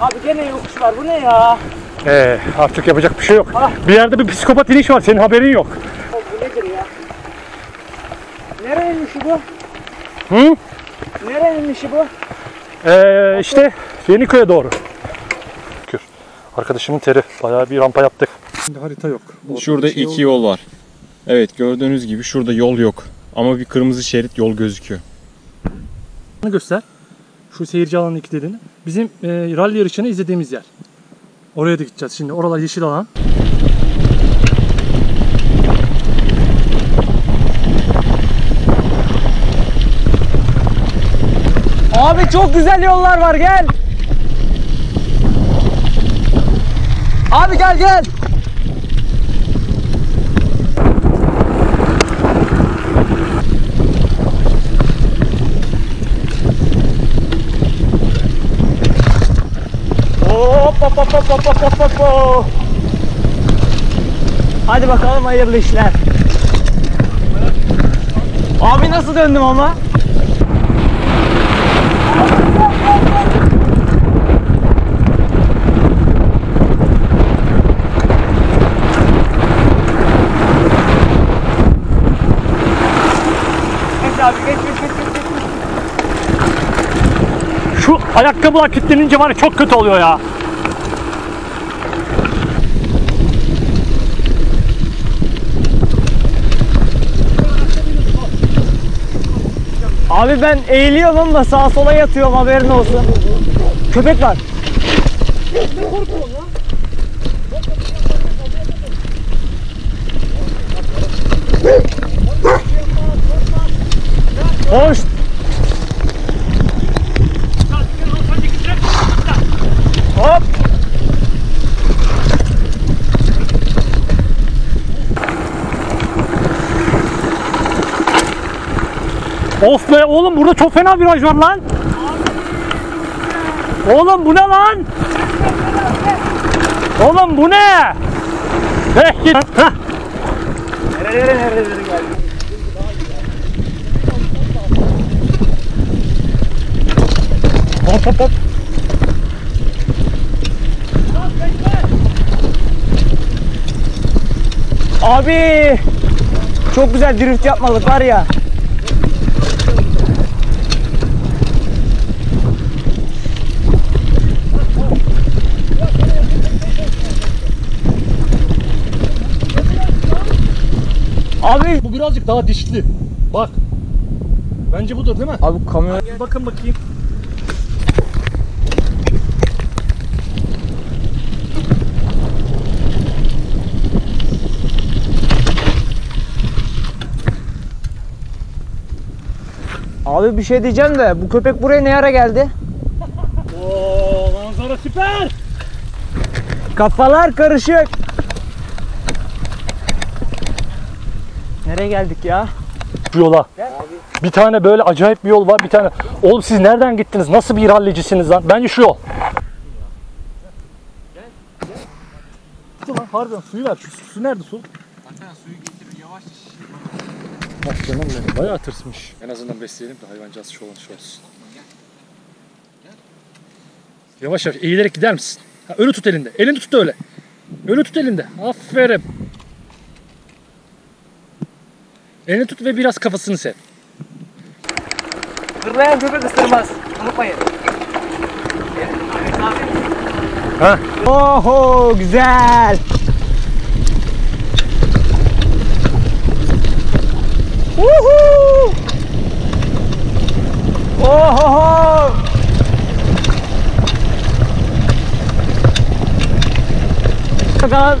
Abi gene yokuş var. Bu ne ya? Ee, artık yapacak bir şey yok. Ah. Bir yerde bir psikopat iniş var. Senin haberin yok. Oğlum bu nedir ya? Nereye inmişi bu? Hı? Nereye inmişi bu? Ee, işte Yeniköy'e doğru. Arkadaşımın teri. Bayağı bir rampa yaptık. Şimdi harita yok. Şurada iki yol var. Evet gördüğünüz gibi şurada yol yok. Ama bir kırmızı şerit yol gözüküyor. göster. Şu seyirci alanı iki dediğini. Bizim e, rally yarışını izlediğimiz yer. Oraya da gideceğiz şimdi. Oralar yeşil alan. Abi çok güzel yollar var gel. Abi gel gel. hop hop hop hop hop hop. Hadi bakalım hayırlı işler. Abi nasıl döndüm ama? Ayakkabılar kilitlenince var ya çok kötü oluyor ya. Abi ben eğiliyorum ama sağa sola yatıyorum haberin olsun. Köpek var. Hoş. Hop. Of be oğlum burada çok fena viraj var lan. Oğlum bu ne lan? Oğlum bu ne? Eh, git. Hah. Nerelere nerelere geldik. Hop hop hop. Abi çok güzel drift yapmalık var ya. Abi Bu birazcık daha dişli. Bak. Bence budur değil mi? Abi kamyon bakın bakayım. Abi bir şey diyeceğim de bu köpek buraya ne ara geldi? Oo manzara süper. Kafalar karışık. Nereye geldik ya? Bu yola. Bir tane böyle acayip bir yol var. Bir tane. Oğlum siz nereden gittiniz? Nasıl bir rallicisiniz lan? Bence şu yol. Gel. Lan harbiden suyu ver. Şu su, su nerede su? suyu getir yavaş. Bak canım benim. Bayağı tırsmış. En azından besleyelim de hayvancağız şu olan şu olsun. Yavaş yavaş eğilerek gider misin? Ha, ölü tut elinde. Elini tut öyle. Ölü tut elinde. Aferin. Elini tut ve biraz kafasını sev. Hırlayan köpek ısırmaz. Unutmayın. Ha? Oho güzel. Woohoo! Oho!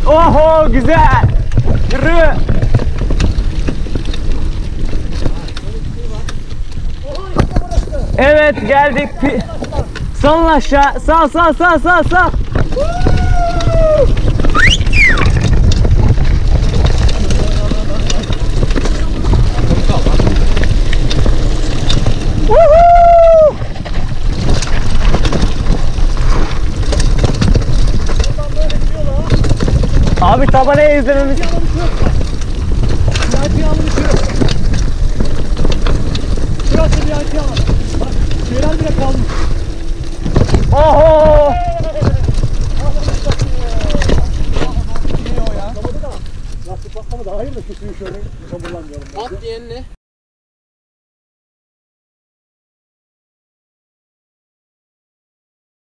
Oho güzel. Yürü. Evet geldik. Salın aşağı. Sal sal sal sal sal. Abi tabanaya izlememiz... kalmış. Oho! Lastik patlamadı. Hayır da şu suyu şöyle çamurlanmayalım. Pat diyen ne?